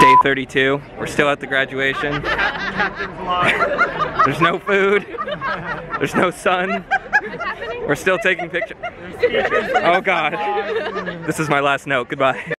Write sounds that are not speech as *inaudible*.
Day 32. We're still at the graduation. *laughs* There's no food. There's no sun. We're still taking pictures. Oh God. This is my last note. Goodbye.